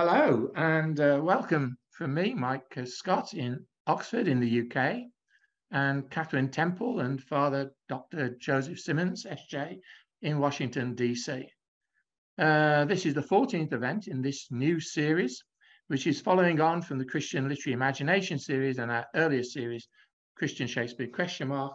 Hello and uh, welcome from me, Mike uh, Scott in Oxford in the UK, and Kathryn Temple and Father Dr. Joseph Simmons, SJ, in Washington, DC. Uh, this is the 14th event in this new series, which is following on from the Christian Literary Imagination series and our earlier series, Christian Shakespeare question mark,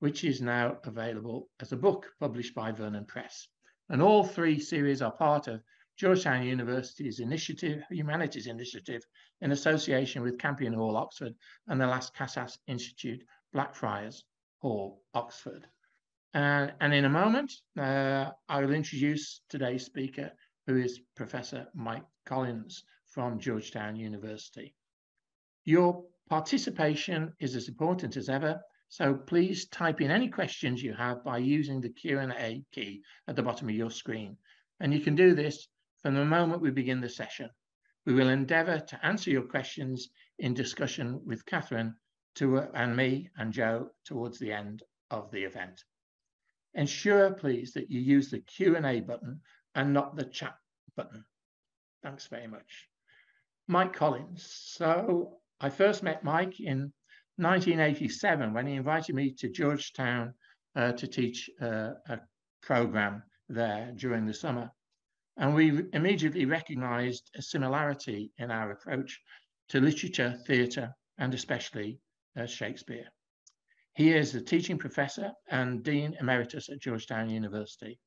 which is now available as a book published by Vernon Press. And all three series are part of Georgetown University's initiative, Humanities Initiative, in association with Campion Hall, Oxford, and the Las Casas Institute, Blackfriars Hall, Oxford. Uh, and in a moment, uh, I will introduce today's speaker, who is Professor Mike Collins from Georgetown University. Your participation is as important as ever, so please type in any questions you have by using the Q&A key at the bottom of your screen. And you can do this from the moment we begin the session. We will endeavour to answer your questions in discussion with Kathryn to, and me and Joe towards the end of the event. Ensure, please, that you use the Q&A button and not the chat button. Thanks very much. Mike Collins. So I first met Mike in 1987 when he invited me to Georgetown uh, to teach uh, a program there during the summer. And we immediately recognized a similarity in our approach to literature, theatre, and especially uh, Shakespeare. He is a teaching professor and Dean Emeritus at Georgetown University.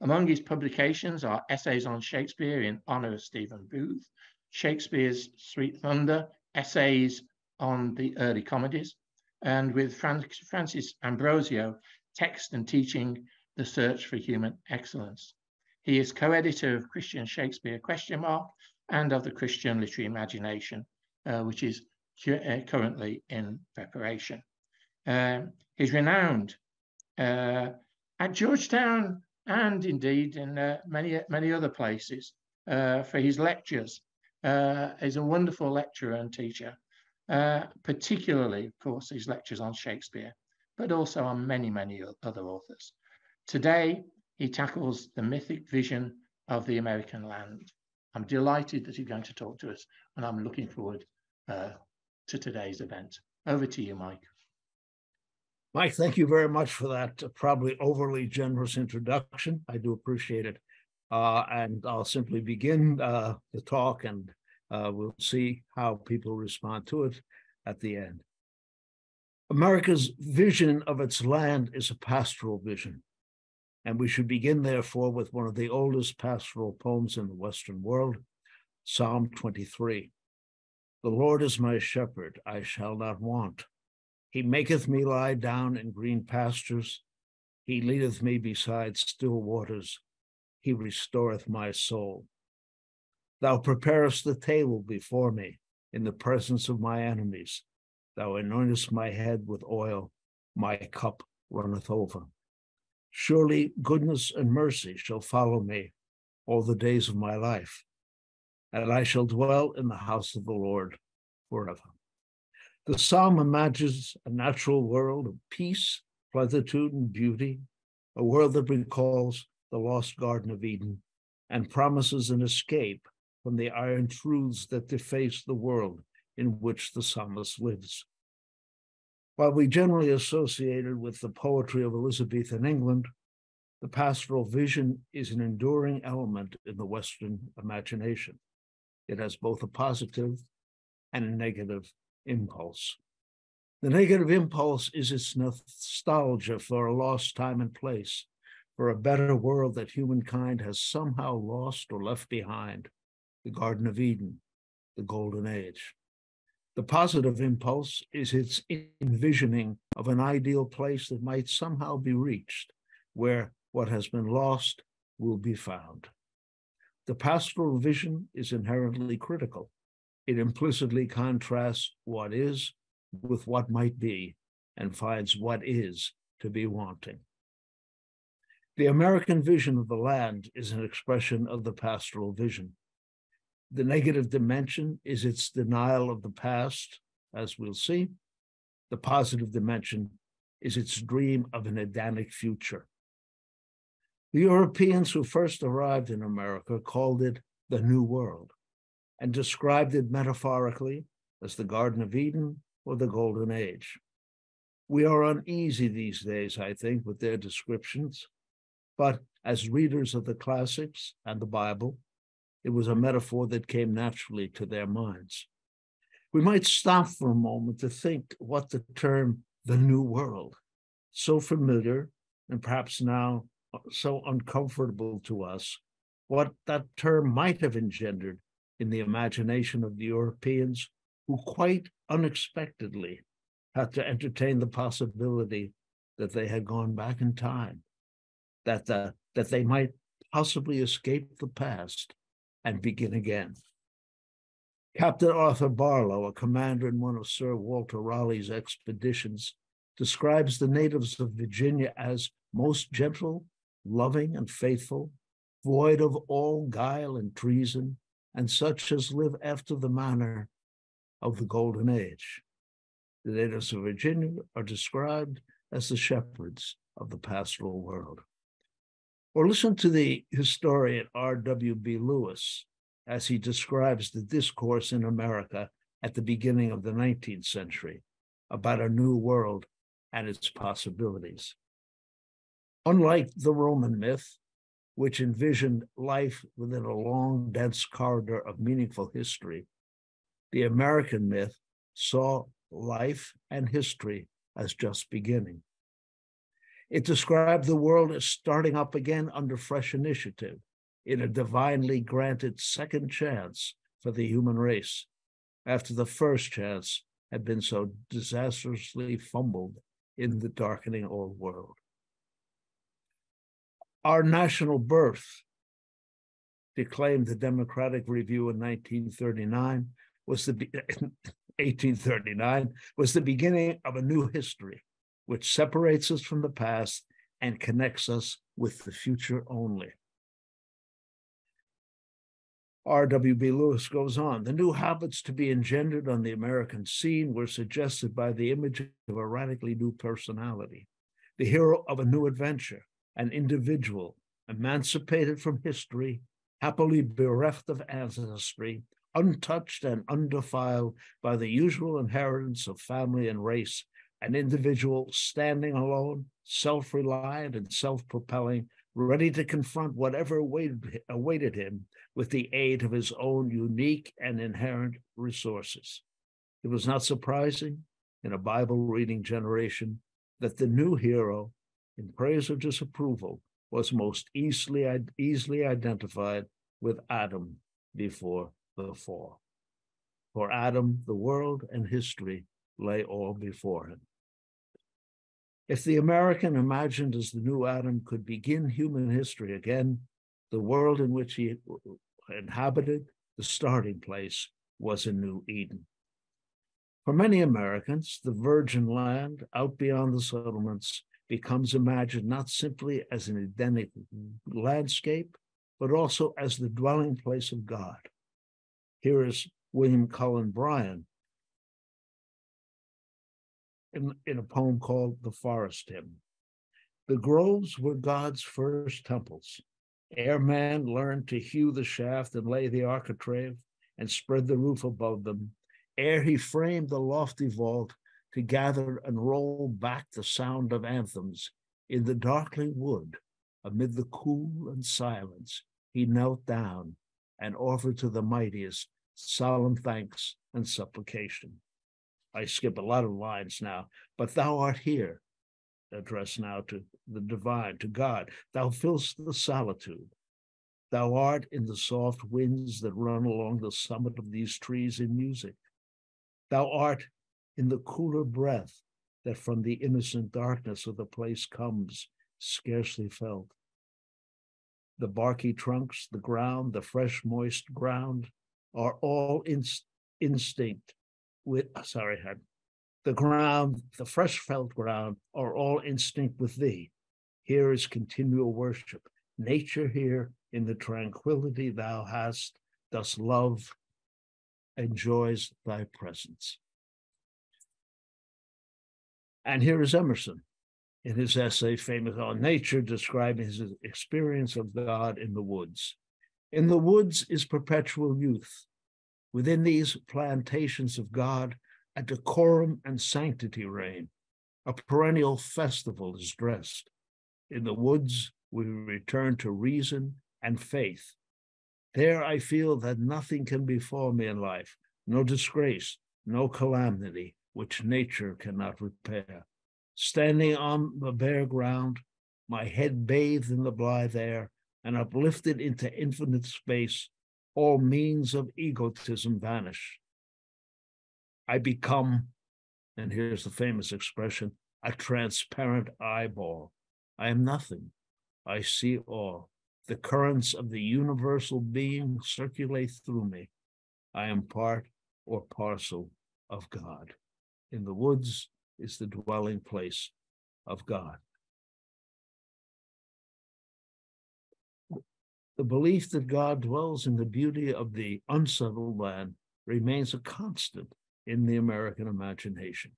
Among his publications are essays on Shakespeare in honor of Stephen Booth, Shakespeare's Sweet Thunder, essays on the early comedies, and with Francis Ambrosio, text and teaching the search for human excellence. He is co-editor of Christian Shakespeare question mark and of the Christian Literary Imagination, uh, which is uh, currently in preparation. Um, he's renowned uh, at Georgetown and indeed in uh, many many other places uh, for his lectures. Uh, he's a wonderful lecturer and teacher, particularly, of course, his lectures on Shakespeare, but also on many many other authors. Today, he tackles the mythic vision of the American land. I'm delighted that he's going to talk to us, and I'm looking forward uh, to today's event. Over to you, Mike. Mike, thank you very much for that uh, probably overly generous introduction. I do appreciate it. Uh, and I'll simply begin uh, the talk and uh, we'll see how people respond to it at the end. America's vision of its land is a pastoral vision. And we should begin, therefore, with one of the oldest pastoral poems in the Western world, Psalm 23. The Lord is my shepherd, I shall not want. He maketh me lie down in green pastures. He leadeth me beside still waters. He restoreth my soul. Thou preparest the table before me in the presence of my enemies. Thou anointest my head with oil, my cup runneth over. Surely goodness and mercy shall follow me all the days of my life, and I shall dwell in the house of the Lord forever. The psalm imagines a natural world of peace, plenitude, and beauty, a world that recalls the lost Garden of Eden and promises an escape from the iron truths that deface the world in which the psalmist lives. While we generally associated with the poetry of Elizabethan England, the pastoral vision is an enduring element in the Western imagination. It has both a positive and a negative impulse. The negative impulse is its nostalgia for a lost time and place, for a better world that humankind has somehow lost or left behind the Garden of Eden, the Golden Age. The positive impulse is its envisioning of an ideal place that might somehow be reached, where what has been lost will be found. The pastoral vision is inherently critical. It implicitly contrasts what is with what might be and finds what is to be wanting. The American vision of the land is an expression of the pastoral vision. The negative dimension is its denial of the past, as we'll see. The positive dimension is its dream of an Edenic future. The Europeans who first arrived in America called it the New World. and described it metaphorically as the Garden of Eden or the Golden Age. We are uneasy these days, I think, with their descriptions, but as readers of the classics and the Bible, it was a metaphor that came naturally to their minds. We might stop for a moment to think what the term the New World, so familiar and perhaps now uh, so uncomfortable to us, what that term might have engendered in the imagination of the Europeans who quite unexpectedly had to entertain the possibility that they had gone back in time, that, the, that they might possibly escape the past and begin again. Captain Arthur Barlow, a commander in one of Sir Walter Raleigh's expeditions, describes the natives of Virginia as most gentle, loving, and faithful, void of all guile and treason, and such as live after the manner of the Golden Age. The natives of Virginia are described as the shepherds of the pastoral world. Or listen to the historian R.W.B. Lewis as he describes the discourse in America at the beginning of the 19th century about a new world and its possibilities. Unlike the Roman myth, which envisioned life within a long, dense corridor of meaningful history, the American myth saw life and history as just beginning. It described the world as starting up again under fresh initiative in a divinely granted second chance for the human race after the first chance had been so disastrously fumbled in the darkening old world. Our national birth, declaimed the Democratic Review in 1939, was the 1839 was the beginning of a new history, which separates us from the past and connects us with the future only. R.W.B. Lewis goes on the new habits to be engendered on the American scene were suggested by the image of a radically new personality, the hero of a new adventure, an individual emancipated from history, happily bereft of ancestry, untouched and undefiled by the usual inheritance of family and race, an individual standing alone, self reliant and self propelling, ready to confront whatever awaited, awaited him with the aid of his own unique and inherent resources. It was not surprising in a Bible reading generation that the new hero, in praise or disapproval, was most easily, easily identified with Adam before the fall. For Adam, the world and history lay all before him. If the American imagined as the new Adam could begin human history again, the world in which he inhabited, the starting place, was a new Eden. For many Americans, the virgin land out beyond the settlements becomes imagined not simply as an Edenic landscape, but also as the dwelling place of God. Here is William Cullen Bryant in, in a poem called The Forest Hymn. The groves were God's first temples. Ere man learned to hew the shaft and lay the architrave and spread the roof above them, ere he framed the lofty vault to gather and roll back the sound of anthems in the darkling wood, amid the cool and silence, he knelt down and offered to the mightiest solemn thanks and supplication. I skip a lot of lines now, but thou art here, addressed now to the divine, to God. Thou fillst the solitude. Thou art in the soft winds that run along the summit of these trees in music. Thou art in the cooler breath that from the innocent darkness of the place comes, scarcely felt. The barky trunks, the ground, the fresh, moist ground are all inst- instinct with, uh, sorry, the ground, the fresh felt ground are all instinct with thee. Here is continual worship. Nature here in the tranquility thou hast, thus love enjoys thy presence. And here is Emerson in his essay, famous on nature, describing his experience of God in the woods. In the woods is perpetual youth, Within these plantations of God, a decorum and sanctity reign. A perennial festival is dressed. In the woods, we return to reason and faith. There I feel that nothing can befall me in life, no disgrace, no calamity, which nature cannot repair. Standing on the bare ground, my head bathed in the blithe air, and uplifted into infinite space, all means of egotism vanish. I become, and here's the famous expression, a transparent eyeball. I am nothing. I see all. The currents of the universal being circulate through me. I am part or parcel of God. In the woods is the dwelling place of God. The belief that God dwells in the beauty of the unsettled land remains a constant in the American imagination.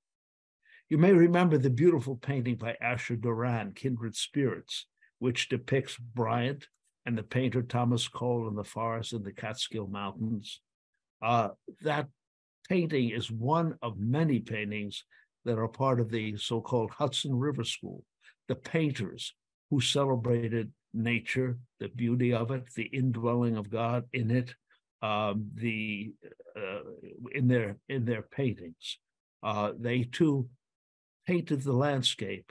You may remember the beautiful painting by Asher Durand, Kindred Spirits, which depicts Bryant and the painter Thomas Cole in the forest in the Catskill Mountains. Uh, that painting is one of many paintings that are part of the so called Hudson River School, the painters who celebrated nature, the beauty of it, the indwelling of God in it, um, the uh, in their in their paintings. Uh, they too painted the landscape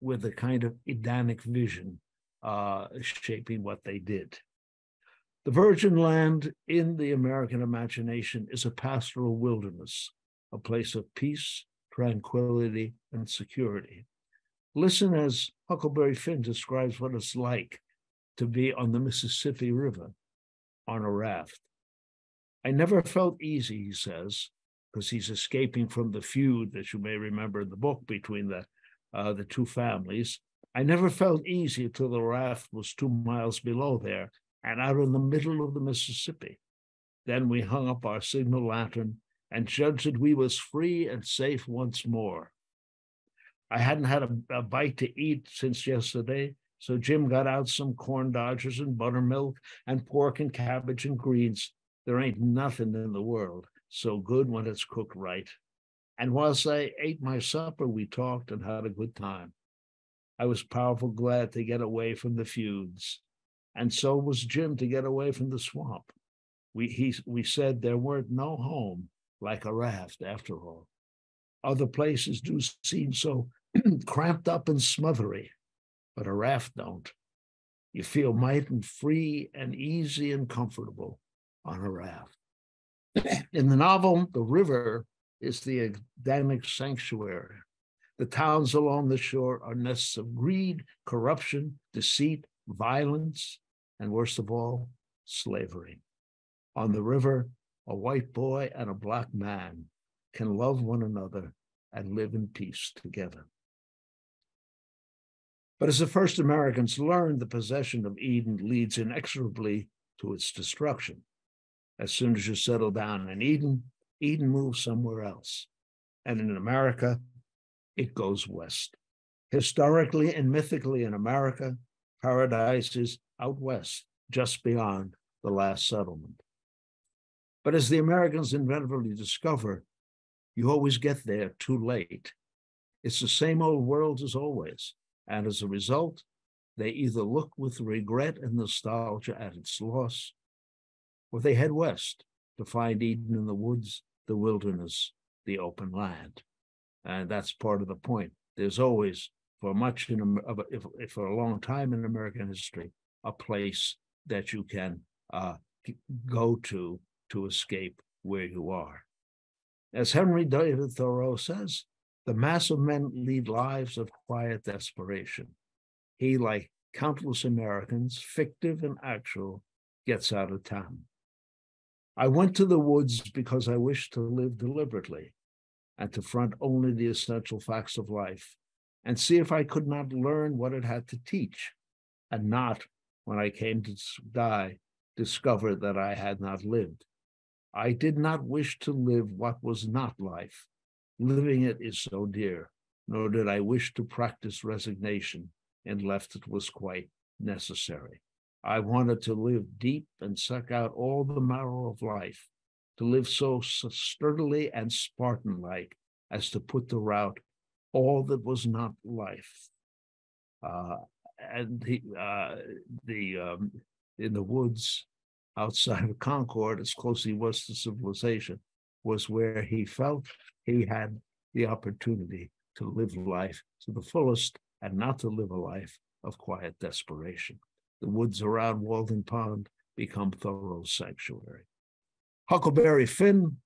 with a kind of Edenic vision uh, shaping what they did. The virgin land in the American imagination is a pastoral wilderness, a place of peace, tranquility, and security. Listen as Huckleberry Finn describes what it's like to be on the Mississippi River on a raft. I never felt easy, he says, because he's escaping from the feud that you may remember in the book between the uh, the two families. I never felt easy till the raft was two miles below there and out in the middle of the Mississippi. Then we hung up our signal lantern and judged that we was free and safe once more. I hadn't had a, a bite to eat since yesterday, so Jim got out some corn dodgers and buttermilk and pork and cabbage and greens. There ain't nothing in the world so good when it's cooked right. And whilst I ate my supper, we talked and had a good time. I was powerful glad to get away from the feuds, and so was Jim to get away from the swamp. We he we said there weren't no home like a raft after all. Other places do seem so cramped up and smothery but a raft don't. You feel might and free and easy and comfortable on a raft. In the novel, the river is the Edenic sanctuary. The towns along the shore are nests of greed, corruption, deceit, violence, and worst of all, slavery. On the river, a white boy and a black man can love one another and live in peace together. But as the first Americans learned, the possession of Eden leads inexorably to its destruction. As soon as you settle down in Eden, Eden moves somewhere else. And in America, it goes west. Historically and mythically in America, paradise is out west, just beyond the last settlement. But as the Americans inevitably discover, you always get there too late. It's the same old world as always. And as a result, they either look with regret and nostalgia at its loss, or they head west to find Eden in the woods, the wilderness, the open land. And that's part of the point. There's always, for much in if, for a long time in American history, a place that you can uh, go to to escape where you are. As Henry David Thoreau says, the mass of men lead lives of quiet desperation. He, like countless Americans, fictive and actual, gets out of town. I went to the woods because I wished to live deliberately and to front only the essential facts of life and see if I could not learn what it had to teach and not, when I came to die, discover that I had not lived. I did not wish to live what was not life, Living it is so dear, nor did I wish to practice resignation and left it was quite necessary. I wanted to live deep and suck out all the marrow of life, to live so sturdily and Spartan like as to put to rout all that was not life. Uh, and uh, the um, in the woods outside of Concord, as close as he was to civilization, was where he felt he had the opportunity to live life to the fullest and not to live a life of quiet desperation. The woods around Walden Pond become Thoreau's sanctuary. Huckleberry Finn,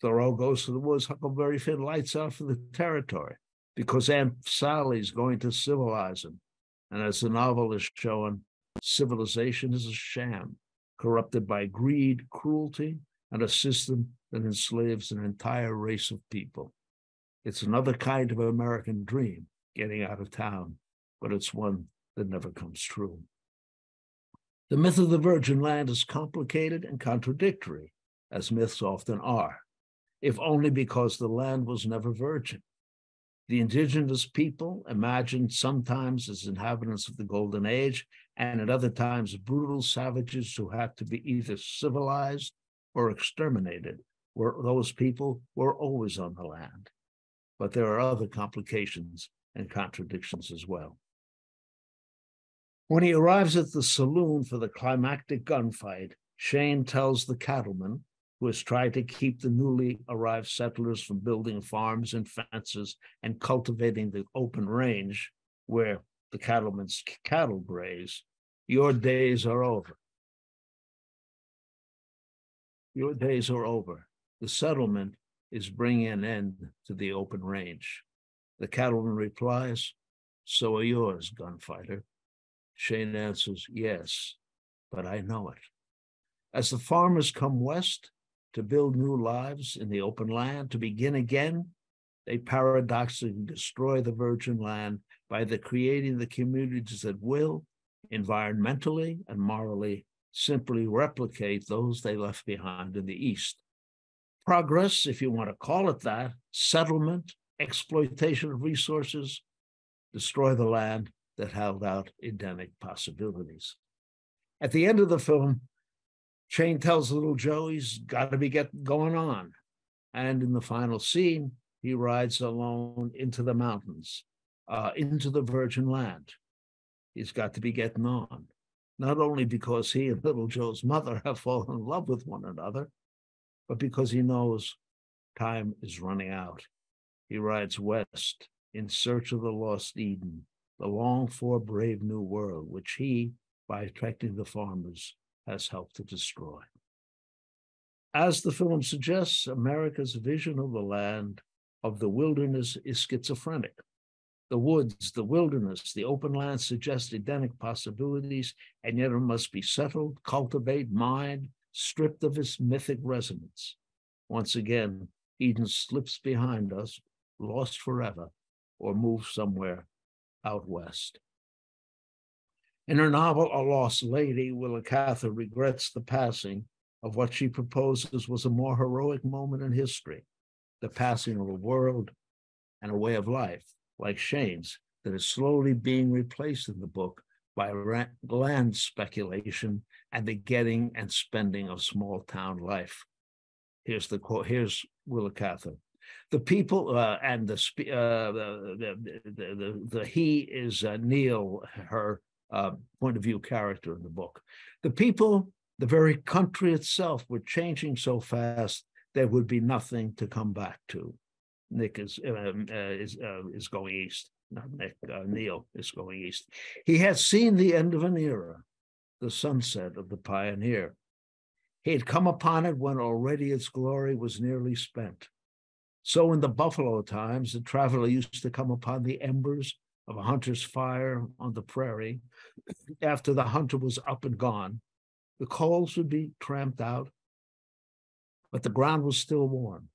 Thoreau goes to the woods, Huckleberry Finn lights out for the territory because Aunt Sally's going to civilize him. And as the novel is showing, civilization is a sham, corrupted by greed, cruelty, and a system that enslaves an entire race of people. It's another kind of American dream, getting out of town, but it's one that never comes true. The myth of the virgin land is complicated and contradictory, as myths often are, if only because the land was never virgin. The indigenous people, imagined sometimes as inhabitants of the Golden Age, and at other times brutal savages who had to be either civilized or exterminated, were those people were always on the land. But there are other complications and contradictions as well. When he arrives at the saloon for the climactic gunfight, Shane tells the cattleman who has tried to keep the newly arrived settlers from building farms and fences and cultivating the open range where the cattleman's cattle graze, your days are over. Your days are over. The settlement is bringing an end to the open range. The cattleman replies, So are yours, gunfighter. Shane answers, Yes, but I know it. As the farmers come west, to build new lives in the open land, to begin again, they paradoxically destroy the virgin land by the creating the communities that will, environmentally and morally, simply replicate those they left behind in the East. Progress, if you want to call it that, settlement, exploitation of resources, destroy the land that held out Edenic possibilities. At the end of the film, Shane tells little Joe he's got to be get going on. And in the final scene, he rides alone into the mountains, uh, into the virgin land. He's got to be getting on, not only because he and little Joe's mother have fallen in love with one another, but because he knows time is running out. He rides west in search of the lost Eden, the longed for brave new world, which he, by attracting the farmers, has helped to destroy. As the film suggests, America's vision of the land, of the wilderness, is schizophrenic. The woods, the wilderness, the open land suggest Edenic possibilities, and yet it must be settled, cultivated, mined, stripped of its mythic resonance. Once again, Eden slips behind us, lost forever, or moves somewhere out west. In her novel, A Lost Lady, Willa Cather regrets the passing of what she proposes was a more heroic moment in history the passing of a world and a way of life, like Shane's, that is slowly being replaced in the book by land speculation and the getting and spending of small town life. Here's the quote. Here's Willa Cather. The people uh, and the, uh, the, the, the, the, he is uh, Neil, her uh, point of view character in the book. The people, the very country itself, were changing so fast there would be nothing to come back to. Nick is um, uh, is uh, is going east. Not Nick. Uh, Neil is going east. He had seen the end of an era, the sunset of the pioneer. He had come upon it when already its glory was nearly spent. So in the Buffalo times, the traveler used to come upon the embers of a hunter's fire on the prairie after the hunter was up and gone. The coals would be tramped out, but the ground was still warm,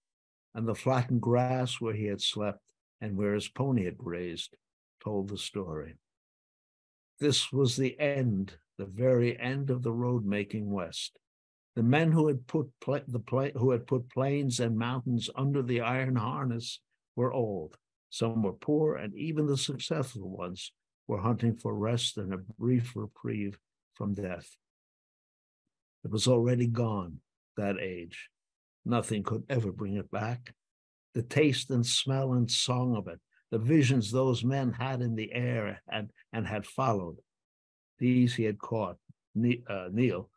and the flattened grass where he had slept and where his pony had grazed told the story. This was the end, the very end of the road making west. The men who had put the who had put plains and mountains under the iron harness were old some were poor, and even the successful ones were hunting for rest and a brief reprieve from death. It was already gone, that age. Nothing could ever bring it back. The taste and smell and song of it, the visions those men had in the air and, and had followed, these he had caught, uh, Neil,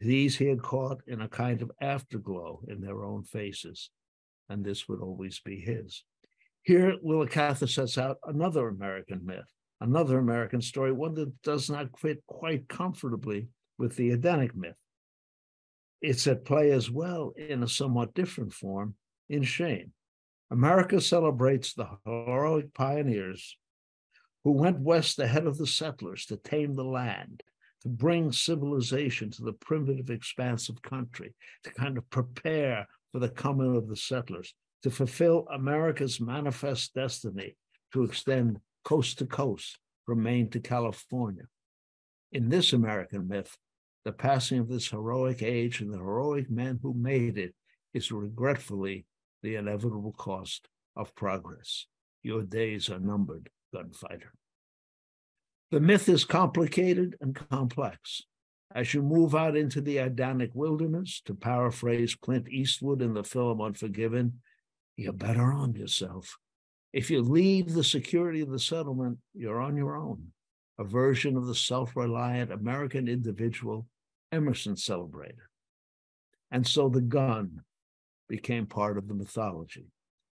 these he had caught in a kind of afterglow in their own faces, and this would always be his. Here, Willa Cather sets out another American myth, another American story, one that does not fit quite comfortably with the Edenic myth. It's at play as well in a somewhat different form in Shane. America celebrates the heroic pioneers who went west ahead of the settlers to tame the land, to bring civilization to the primitive expanse of country, to kind of prepare for the coming of the settlers, to fulfill America's manifest destiny to extend coast to coast from Maine to California. In this American myth, the passing of this heroic age and the heroic men who made it is regretfully the inevitable cost of progress. Your days are numbered, gunfighter. The myth is complicated and complex. As you move out into the Edenic wilderness, to paraphrase Clint Eastwood in the film Unforgiven, you better arm yourself. If you leave the security of the settlement, you're on your own. A version of the self reliant American individual Emerson celebrated. And so the gun became part of the mythology.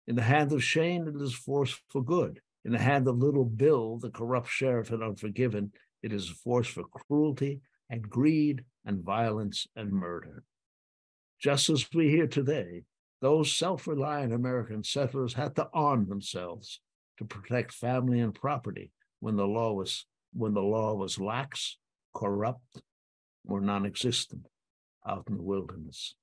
In the hand of Shane, it is force for good. In the hand of little Bill, the corrupt sheriff and unforgiven, it is a force for cruelty and greed and violence and murder. Just as we hear today, those self reliant American settlers had to arm themselves to protect family and property when the law was when the law was lax, corrupt, or non-existent out in the wilderness.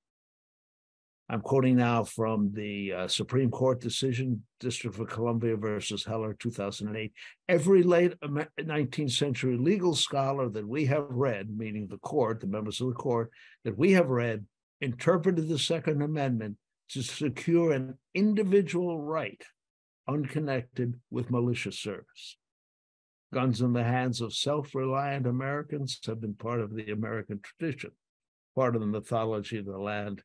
I'm quoting now from the uh, Supreme Court decision, District of Columbia versus Heller, 2008. Every late 19th century legal scholar that we have read, meaning the court, the members of the court that we have read, interpreted the Second Amendment to secure an individual right unconnected with militia service. Guns in the hands of self reliant Americans have been part of the American tradition, part of the mythology of the land,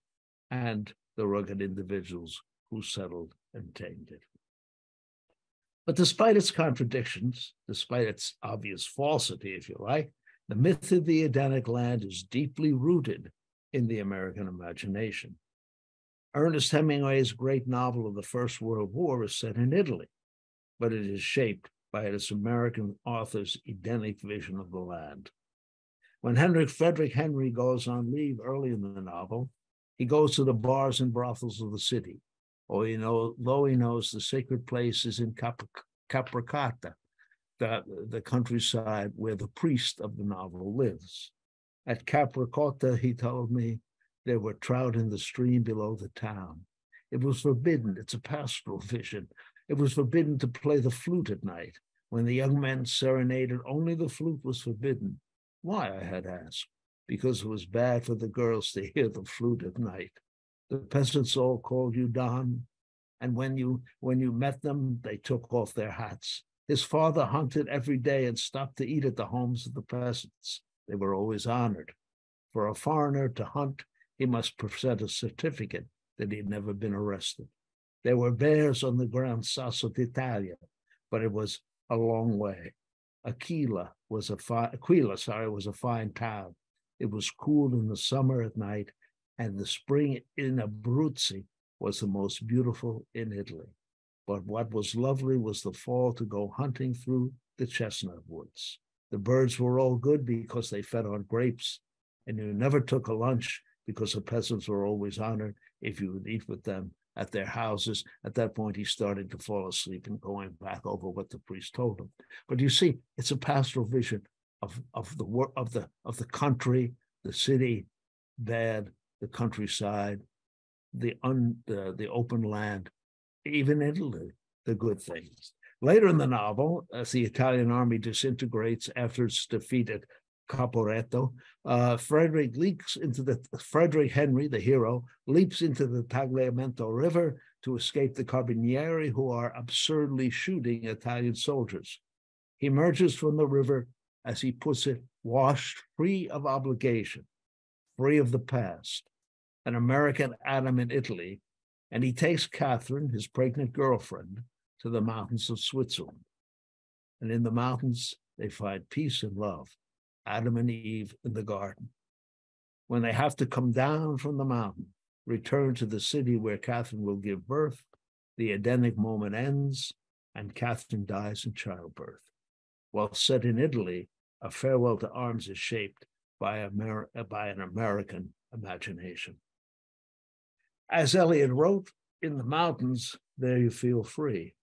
and the rugged individuals who settled and tamed it. But despite its contradictions, despite its obvious falsity, if you like, the myth of the Edenic land is deeply rooted in the American imagination. Ernest Hemingway's great novel of the First World War is set in Italy, but it is shaped by its American author's Edenic vision of the land. When Henrik Frederick Henry goes on leave early in the novel, he goes to the bars and brothels of the city, or you know, though he knows the sacred place is in Cap- Capracotta, the, the countryside where the priest of the novel lives. At Capracotta, he told me, there were trout in the stream below the town. It was forbidden, it's a pastoral vision. It was forbidden to play the flute at night. When the young men serenaded, only the flute was forbidden. Why, I had asked. Because it was bad for the girls to hear the flute at night. The peasants all called you Don, and when you when you met them, they took off their hats. His father hunted every day and stopped to eat at the homes of the peasants. They were always honored. For a foreigner to hunt he must present a certificate that he'd never been arrested. There were bears on the Gran Sasso d'Italia, but it was a long way. Aquila was a fine, Aquila, sorry, was a fine town. It was cool in the summer at night, and the spring in Abruzzi was the most beautiful in Italy. But what was lovely was the fall to go hunting through the chestnut woods. The birds were all good because they fed on grapes, and you never took a lunch because the peasants were always honored if you would eat with them at their houses. At that point, he started to fall asleep and going back over what the priest told him. But you see, it's a pastoral vision of, of the work of the of the country, the city, bad, the countryside, the un the, the open land, even Italy, the good things. Later in the novel, as the Italian army disintegrates after its defeat at Caporetto. Uh, Frederick leaks into the Frederick Henry, the hero, leaps into the Tagliamento River to escape the Carabinieri, who are absurdly shooting Italian soldiers. He emerges from the river, as he puts it, washed free of obligation, free of the past, an American Adam in Italy, and he takes Catherine, his pregnant girlfriend, to the mountains of Switzerland. And in the mountains, they find peace and love, Adam and Eve in the garden. When they have to come down from the mountain, return to the city where Catherine will give birth, the Edenic moment ends, and Catherine dies in childbirth. While set in Italy, a farewell to arms is shaped by, Amer- by an American imagination. As Eliot wrote, in the mountains, there you feel free.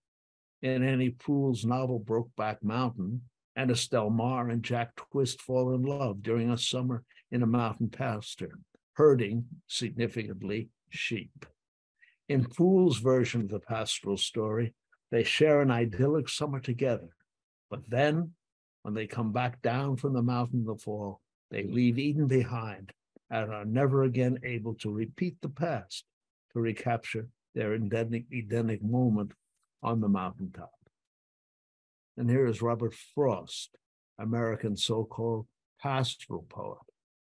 In Annie Proulx's novel Brokeback Mountain, Ennis Del Mar and Jack Twist fall in love during a summer in a mountain pasture, herding, significantly, sheep. In Proulx's version of the pastoral story, they share an idyllic summer together. But then, when they come back down from the mountain of the fall, they leave Eden behind and are never again able to repeat the past to recapture their Edenic, Edenic moment on the mountaintop. And here is Robert Frost, American so called pastoral poet,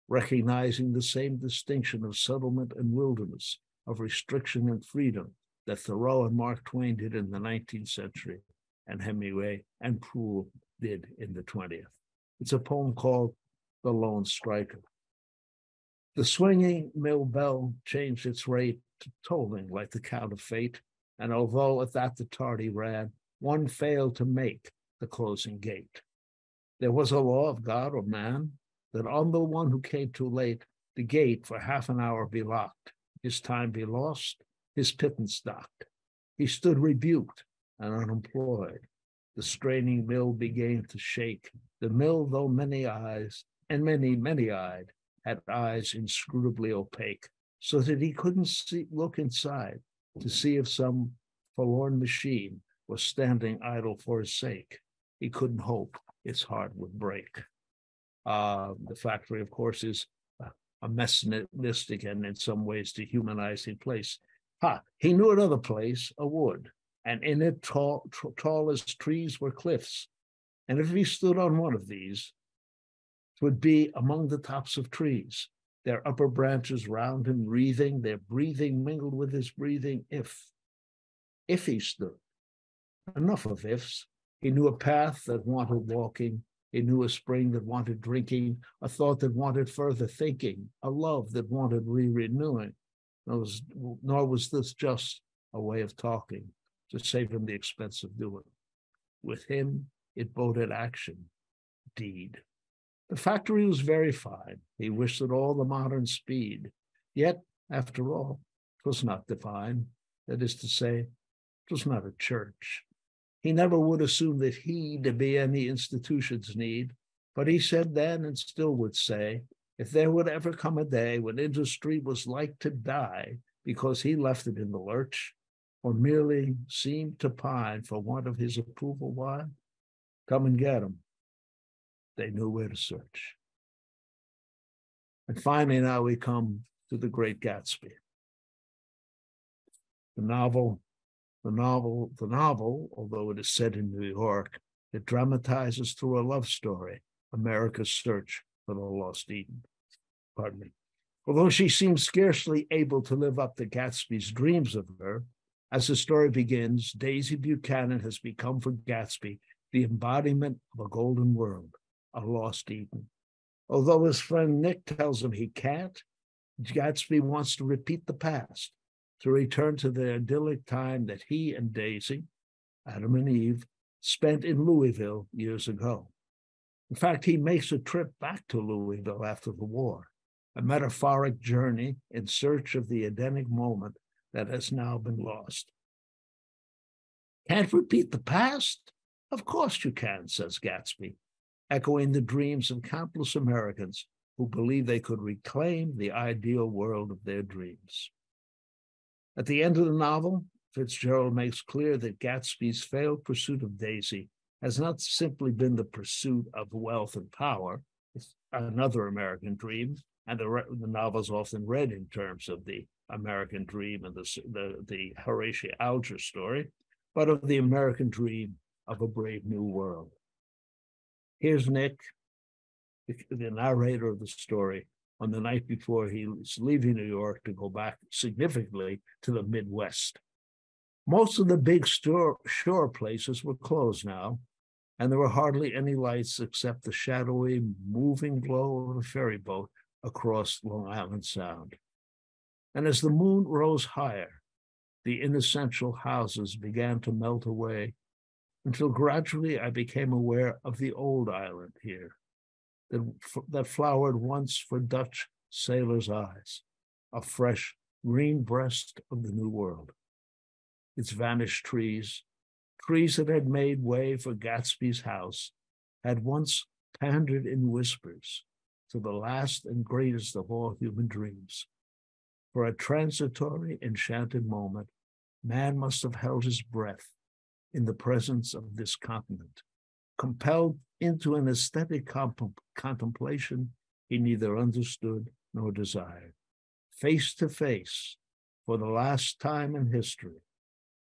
recognizing the same distinction of settlement and wilderness, of restriction and freedom that Thoreau and Mark Twain did in the 19th century, and Hemingway and Proulx did in the 20th. It's a poem called The Lone Striker. The swinging mill bell changed its rate to tolling like the count of fate, and although at that the tardy ran, one failed to make the closing gate. There was a law of God or man that on the one who came too late, the gate for half an hour be locked, his time be lost, his pittance docked. He stood rebuked and unemployed. The straining mill began to shake. The mill, though many eyes, and many, many eyed, had eyes inscrutably opaque, so that he couldn't see, look inside to see if some forlorn machine was standing idle for his sake. He couldn't hope its heart would break. Uh, the factory, of course, is a messianistic and in some ways dehumanizing place. Ha, he knew another place, a wood, and in it tall, tall as trees were cliffs. And if he stood on one of these, it would be among the tops of trees, their upper branches round him wreathing, their breathing mingled with his breathing, if, if he stood. Enough of ifs. He knew a path that wanted walking. He knew a spring that wanted drinking, a thought that wanted further thinking, a love that wanted re renewing. Nor was this just a way of talking to save him the expense of doing. With him, it boded action, deed. The factory was very fine. He wished it all the modern speed. Yet, after all, 'twas not divine. That is to say, 'twas not a church. He never would assume that he to be any institution's need, but he said then and still would say, if there would ever come a day when industry was like to die because he left it in the lurch, or merely seemed to pine for want of his approval, why? Come and get him. They knew where to search. And finally, now we come to the Great Gatsby. The novel, the novel, the novel, although it is set in New York, it dramatizes through a love story, America's search for the lost Eden. Pardon me. Although she seems scarcely able to live up to Gatsby's dreams of her, as the story begins, Daisy Buchanan has become for Gatsby the embodiment of a golden world, a lost Eden. Although his friend Nick tells him he can't, Gatsby wants to repeat the past, to return to the idyllic time that he and Daisy, Adam and Eve, spent in Louisville years ago. In fact, he makes a trip back to Louisville after the war, a metaphoric journey in search of the Edenic moment that has now been lost. Can't repeat the past? Of course you can, says Gatsby echoing the dreams of countless Americans who believed they could reclaim the ideal world of their dreams. At the end of the novel, Fitzgerald makes clear that Gatsby's failed pursuit of Daisy has not simply been the pursuit of wealth and power, it's another American dream, and the, the novel is often read in terms of the American dream and the, the, the Horatio Alger story, but of the American dream of a brave new world. Here's Nick, the narrator of the story, on the night before he was leaving New York to go back significantly to the Midwest. Most of the big store, shore places were closed now, and there were hardly any lights except the shadowy, moving glow of a ferry boat across Long Island Sound. And as the moon rose higher, the inessential houses began to melt away until gradually I became aware of the old island here that, that flowered once for Dutch sailors' eyes, a fresh green breast of the New World. Its vanished trees, trees that had made way for Gatsby's house, had once pandered in whispers to the last and greatest of all human dreams. For a transitory, enchanted moment, man must have held his breath in the presence of this continent, compelled into an aesthetic comp- contemplation he neither understood nor desired, face to face for the last time in history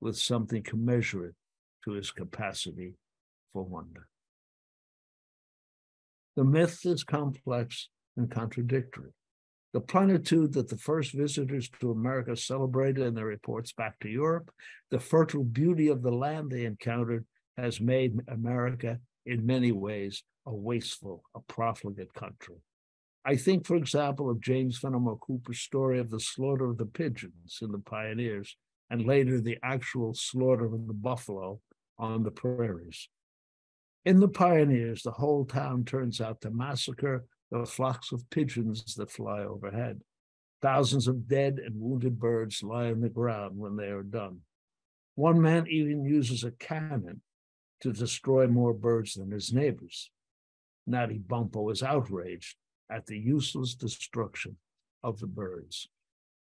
with something commensurate to his capacity for wonder. The myth is complex and contradictory. The plenitude that the first visitors to America celebrated in their reports back to Europe, the fertile beauty of the land they encountered, has made America, in many ways, a wasteful, a profligate country. I think, for example, of James Fenimore Cooper's story of the slaughter of the pigeons in the pioneers, and later the actual slaughter of the buffalo on the prairies. In the pioneers, the whole town turns out to massacre the flocks of pigeons that fly overhead. Thousands of dead and wounded birds lie on the ground when they are done. One man even uses a cannon to destroy more birds than his neighbors. Natty Bumppo is outraged at the useless destruction of the birds.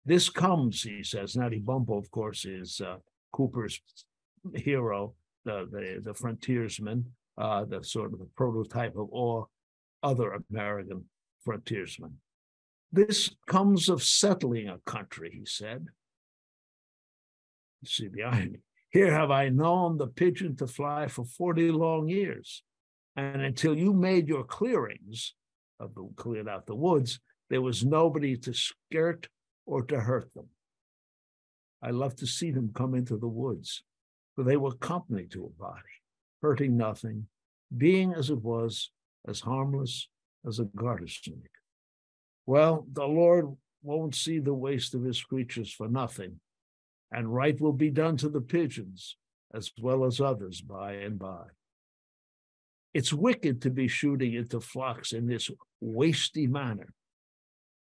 This comes, he says, Natty Bumppo, of course, is uh, Cooper's hero, the, the, the frontiersman, uh, the sort of the prototype of all other American frontiersmen. This comes of settling a country, he said. You see the irony. Here have I known the pigeon to fly for 40 long years. And until you made your clearings, of the, cleared out the woods, there was nobody to skirt or to hurt them. I love to see them come into the woods, for they were company to a body, hurting nothing, being as it was as harmless as a garter snake. Well, the Lord won't see the waste of his creatures for nothing, and right will be done to the pigeons as well as others by and by. It's wicked to be shooting into flocks in this wasty manner,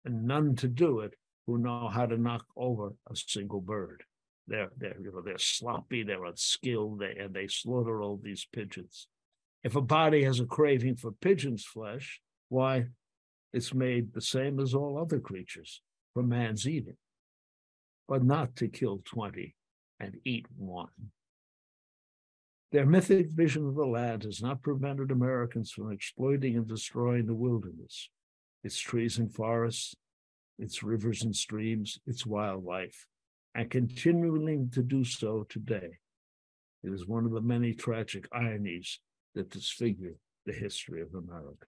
and none to do it who know how to knock over a single bird. They're they're you know they're sloppy, they're unskilled, they, and they slaughter all these pigeons. If a body has a craving for pigeon's flesh, why, it's made the same as all other creatures for man's eating, but not to kill 20 and eat one. Their mythic vision of the land has not prevented Americans from exploiting and destroying the wilderness, its trees and forests, its rivers and streams, its wildlife, and continuing to do so today. It is one of the many tragic ironies that disfigure the history of America.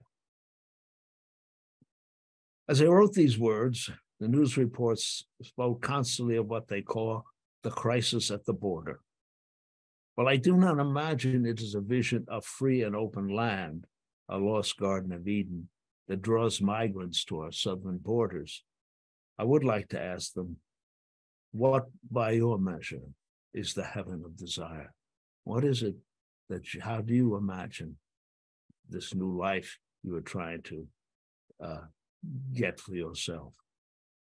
As I wrote these words, the news reports spoke constantly of what they call the crisis at the border. Well, I do not imagine it is a vision of free and open land, a lost Garden of Eden that draws migrants to our southern borders. I would like to ask them, what, by your measure, is the heaven of desire? What is it that you, how do you imagine this new life you are trying to uh, get for yourself?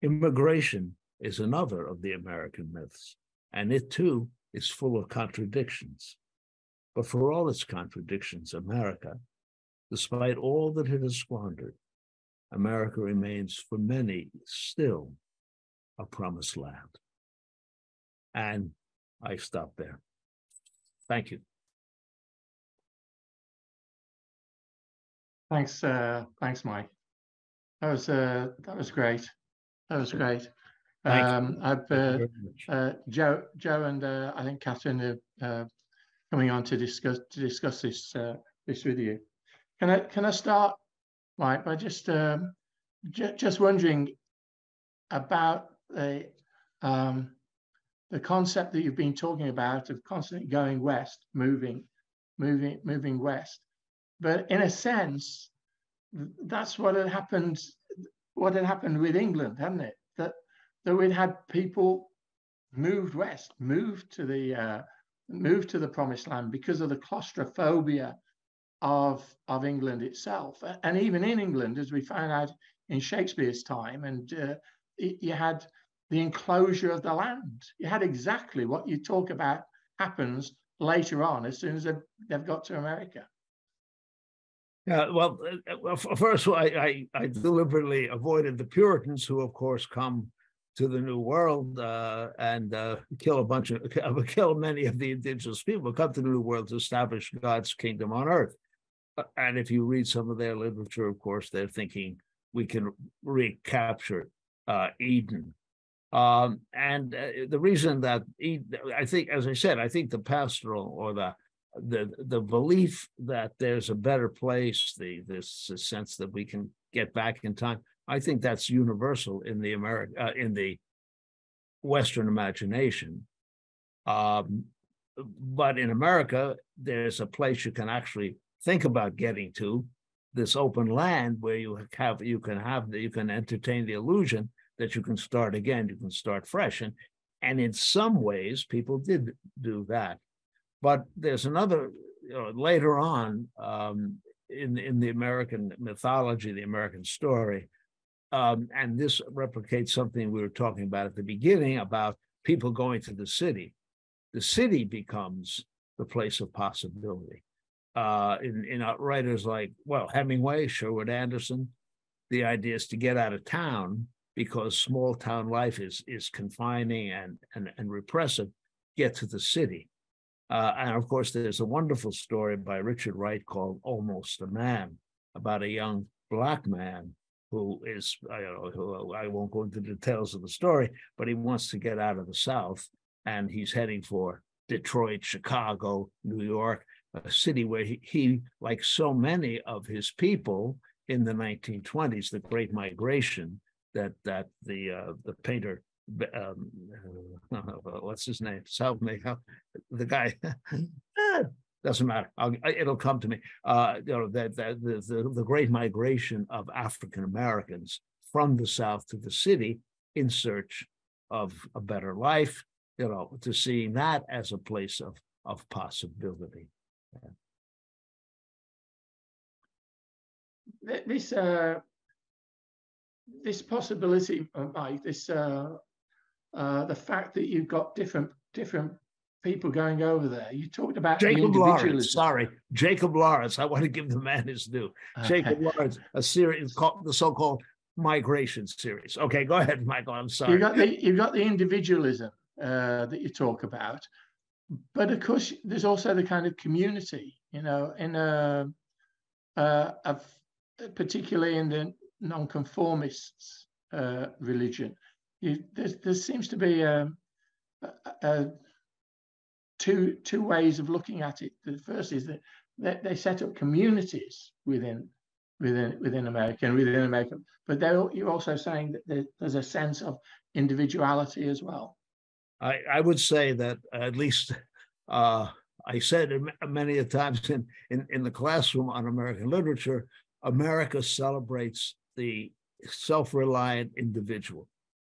Immigration is another of the American myths, and it too is full of contradictions. But for all its contradictions, America, despite all that it has squandered, America remains for many still a promised land. And I stop there. Thank you. Thanks, uh, thanks, Mike. That was uh, that was great. That was great. Um, I've uh, uh, Joe, Joe, and uh, I think Catherine are uh, coming on to discuss to discuss this uh, this with you. Can I can I start, Mike, by just um, just wondering about the um, the concept that you've been talking about of constantly going west, moving, moving, moving west. But in a sense, that's what had happened. What had happened with England, hadn't it? That that we'd had people moved west, moved to the uh, moved to the promised land because of the claustrophobia of of England itself, and even in England, as we found out in Shakespeare's time, and uh, you had the enclosure of the land. You had exactly what you talk about happens later on as soon as they've, they've got to America. Yeah, well, uh, first I, I, I deliberately avoided the Puritans, who of course come to the New World uh, and uh, kill a bunch of kill many of the indigenous people. Come to the New World to establish God's kingdom on earth. Uh, and if you read some of their literature, of course, they're thinking we can recapture uh, Eden um, and uh, the reason that he, I think, as I said, I think the pastoral or the the the belief that there's a better place, the this sense that we can get back in time, I think that's universal in the America uh, in the Western imagination. Um, but in America, there's a place you can actually think about getting to, this open land where you have you can have you can entertain the illusion that you can start again, you can start fresh. And and in some ways, people did do that. But there's another you know, later on um, in in the American mythology, the American story, um, and this replicates something we were talking about at the beginning about people going to the city. The city becomes the place of possibility. Uh, in in writers like well Hemingway, Sherwood Anderson, the idea is to get out of town because small town life is is confining and and, and repressive, get to the city. Uh, and of course, there's a wonderful story by Richard Wright called Almost a Man about a young black man who is, I know, who, I won't go into details of the story, but he wants to get out of the South and he's heading for Detroit, Chicago, New York, a city where he, he like so many of his people in the 1920s, the Great Migration, that that the uh, the painter um, uh, what's his name? South me the guy. Eh, doesn't matter. I'll, it'll come to me. Uh, you know that, the, the, the great migration of African Americans from the South to the city in search of a better life you know to seeing that as a place of of possibility. Yeah. this uh this possibility, uh, Mike, this uh, uh, the fact that you've got different different people going over there. You talked about Jacob Lawrence. Sorry, Jacob Lawrence. I want to give the man his due. Jacob Lawrence, a series called the so-called migration series. Okay, go ahead, Michael. I'm sorry. You got the you got the individualism uh, that you talk about, but of course, there's also the kind of community. You know, in a, uh, of particularly in the nonconformists uh, religion. You, there seems to be a, a, a two two ways of looking at it. The first is that they, they set up communities within within within America and within America, but you're also saying that there, there's a sense of individuality as well. I, I would say that at least uh, I said many a times in, in, in the classroom on American literature, America celebrates the self-reliant individual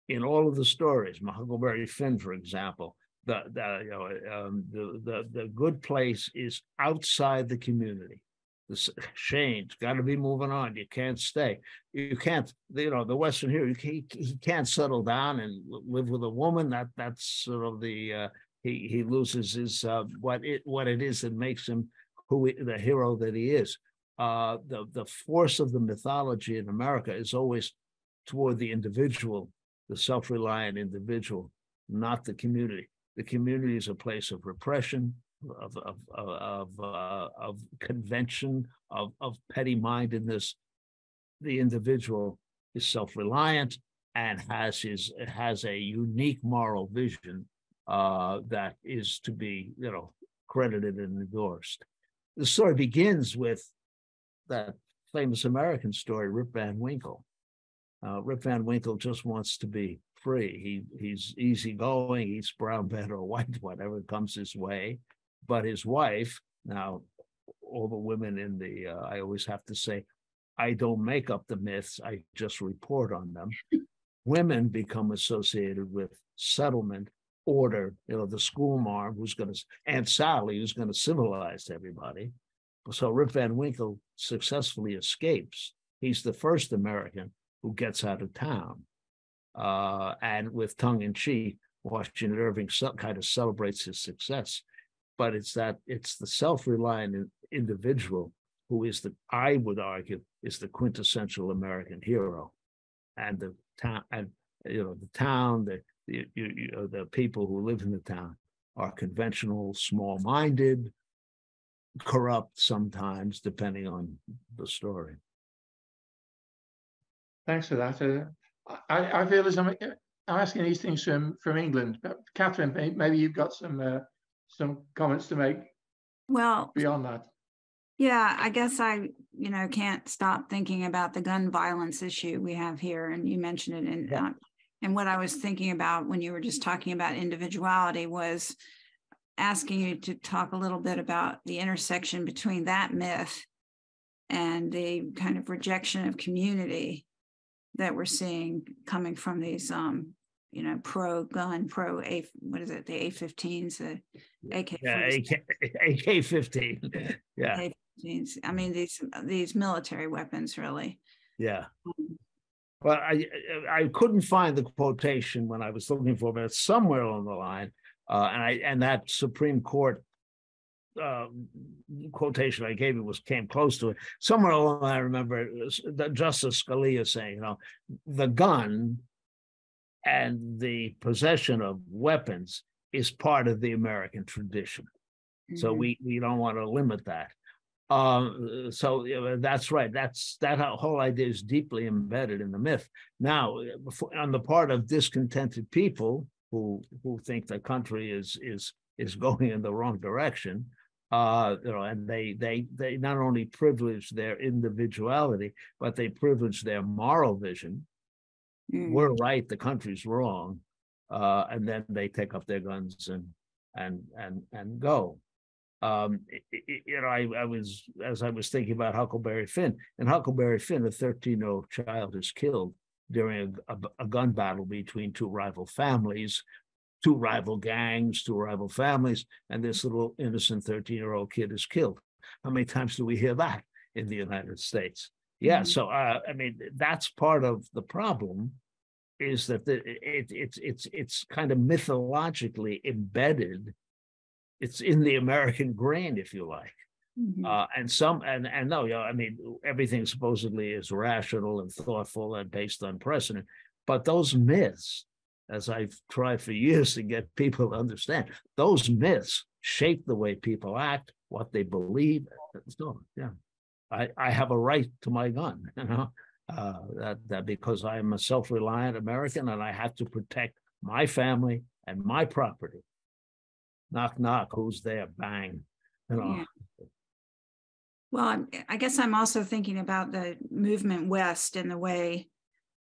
in all of the stories. Huckleberry Finn, for example, the the you know um, the, the the good place is outside the community. The Shane's got to be moving on. You can't stay. You can't. You know the Western hero. He he can't settle down and live with a woman. That that's sort of the uh, he he loses his uh, what it what it is that makes him who he, the hero that he is uh, the the force of the mythology in America is always toward the individual, the self-reliant individual, not the community. The community is a place of repression, of of of uh, of convention, of of petty mindedness. The individual is self-reliant and has his has a unique moral vision uh, that is to be you know credited and endorsed. The story begins with that famous American story, Rip Van Winkle. Uh, Rip Van Winkle just wants to be free. He he's easygoing, He's brown bread or white, whatever comes his way. But his wife, now all the women in the uh, I always have to say, I don't make up the myths, I just report on them. women become associated with settlement, order, you know, the school marm who's going to, Aunt Sally who's going to civilize everybody. So Rip Van Winkle successfully escapes. He's the first American who gets out of town. Uh, and with tongue in cheek, Washington Irving kind of celebrates his success. But it's that it's the self-reliant individual who is the, I would argue, is the quintessential American hero. And the town, and you know, the town, the you, you know, the people who live in the town are conventional, small-minded, corrupt sometimes, depending on the story. Thanks for that. Uh, I, I feel as I'm, I'm asking these things from from England, but Catherine, maybe you've got some uh, some comments to make. Well, beyond that. Yeah, I guess I, you know, can't stop thinking about the gun violence issue we have here, and you mentioned it. And yeah. uh, and what I was thinking about when you were just talking about individuality was asking you to talk a little bit about the intersection between that myth and the kind of rejection of community that we're seeing coming from these um you know pro gun pro a what is it? The a15s the ak yeah ak, AK 15 yeah. AK-15s. i mean these these military weapons really. Yeah. Um, well i i couldn't find the quotation when i was looking for it but somewhere along the line uh, and i and that supreme court uh, quotation I gave you was came close to it. Somewhere along, I remember Justice Scalia saying, "You know, the gun and the possession of weapons is part of the American tradition, mm-hmm. so we we don't want to limit that." Um, so that's right. That's that whole idea is deeply embedded in the myth. Now, on the part of discontented people who who think the country is is is going in the wrong direction, uh, you know, and they they they not only privilege their individuality, but they privilege their moral vision. Mm. We're right, the country's wrong, uh, and then they take up their guns and and and and go. Um, it, you know, I, I was as I was thinking about Huckleberry Finn, and Huckleberry Finn, a 13-year-old child, is killed during a, a, a gun battle between two rival families two rival gangs, two rival families, and this little innocent 13 year old kid is killed. How many times do we hear that in the United States? Yeah, mm-hmm. so uh, I mean that's part of the problem, is that the, it, it's it's it's kind of mythologically embedded. It's in the American grain, if you like. Mm-hmm. Uh, and some and and no, you know, I mean everything supposedly is rational and thoughtful and based on precedent, but those myths as I've tried for years to get people to understand, those myths shape the way people act, what they believe, and so on. Yeah. I, I have a right to my gun, you know, uh, that, that because I'm a self-reliant American and I have to protect my family and my property. Knock, knock, who's there? Bang. You know. Yeah. Well, I guess I'm also thinking about the movement west and the way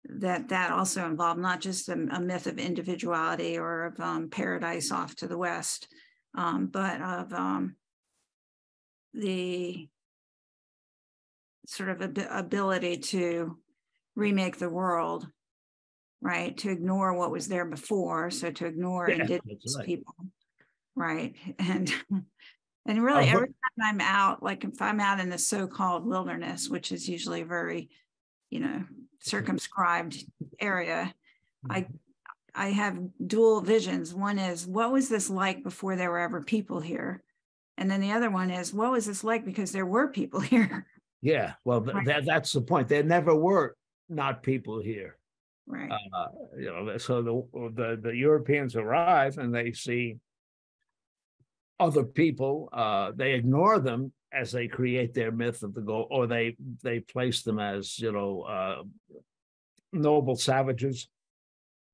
that that also involved not just a, a myth of individuality or of um, paradise off to the west, um, but of um, the sort of ab- ability to remake the world, right? To ignore what was there before, so to ignore yeah, indigenous right. people, right? And and really, uh, every time I'm out, like if I'm out in the so-called wilderness, which is usually very, you know, circumscribed area, I mm-hmm. I have dual visions. One is what was this like before there were ever people here? And then the other one is what was this like because there were people here? Yeah, well, right. that that's the point. There never were not people here. Right. Uh, you know, so the, the the Europeans arrive and they see other people. Uh, they ignore them as they create their myth of the gold, or they they place them as you know uh, noble savages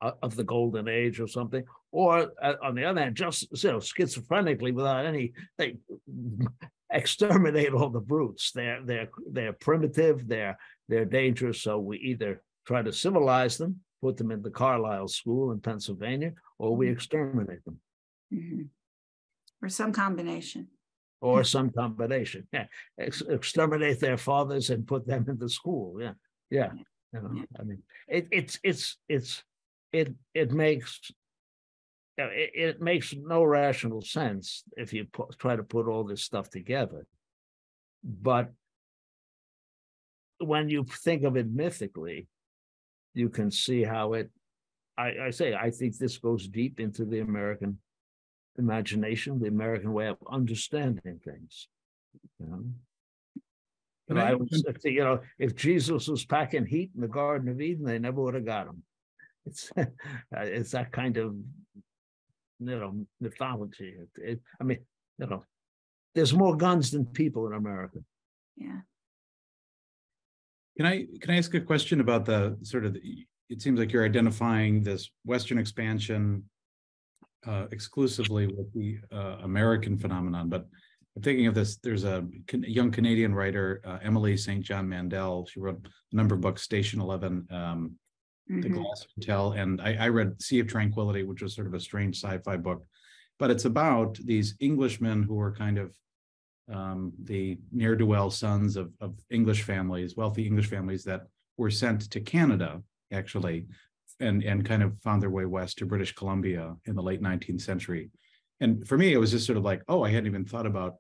uh, of the golden age or something, or uh, on the other hand, just you know schizophrenically without any they exterminate all the brutes. They're they're they're primitive. They're they're dangerous. So we either try to civilize them, put them in the Carlisle School in Pennsylvania, or we mm-hmm. exterminate them. Mm-hmm. Or some combination. Or some combination. Yeah. Ex- exterminate their fathers and put them in the school. Yeah. Yeah. You know, I mean, it, it's, it's, it's, it, it makes, it, it makes no rational sense if you put, try to put all this stuff together. But when you think of it mythically, you can see how it I, I say I think this goes deep into the American imagination, the American way of understanding things. You know? And I would say, you know, if Jesus was packing heat in the Garden of Eden, they never would have got him. It's it's that kind of you know mythology. It, it, I mean, you know, there's more guns than people in America. Yeah. Can I can I ask a question about the sort of the, it seems like you're identifying this Western expansion uh, exclusively with the uh, American phenomenon, but I'm thinking of this. There's a young Canadian writer, uh, Emily St. John Mandel. She wrote a number of books, Station Eleven, um, mm-hmm. The Glass Hotel, and I, I read Sea of Tranquility, which was sort of a strange sci-fi book. But it's about these Englishmen who were kind of um, the ne'er do well sons of, of English families, wealthy English families that were sent to Canada, actually, and, and kind of found their way west to British Columbia in the late 19th century. And for me, it was just sort of like, oh, I hadn't even thought about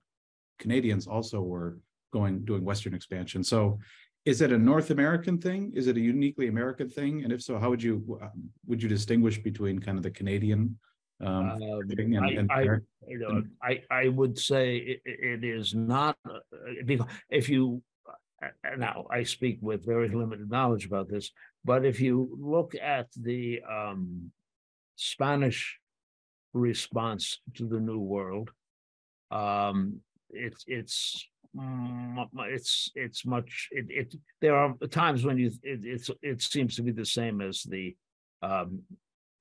Canadians also were going doing Western expansion. So is it a North American thing? Is it a uniquely American thing? And if so, how would you would you distinguish between kind of the Canadian um, um, and, I, and I, you know, I, I would say it, it is not uh, because if you uh, now I speak with very limited knowledge about this, but if you look at the um, Spanish response to the New World, um, it's it's it's it's much it, it there are times when you it, it's it seems to be the same as the um,